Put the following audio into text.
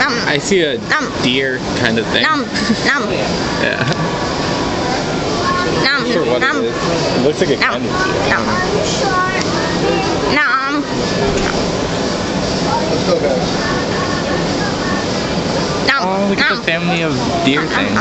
Nom. I see a Nom. deer kind of thing. Nom. Nom. Yeah. Nom. Sure what Nom. it is. It looks like a Nom. kind oh, of deer. Nom. Nom. Let's go, guys. Oh, look at the family of deer things.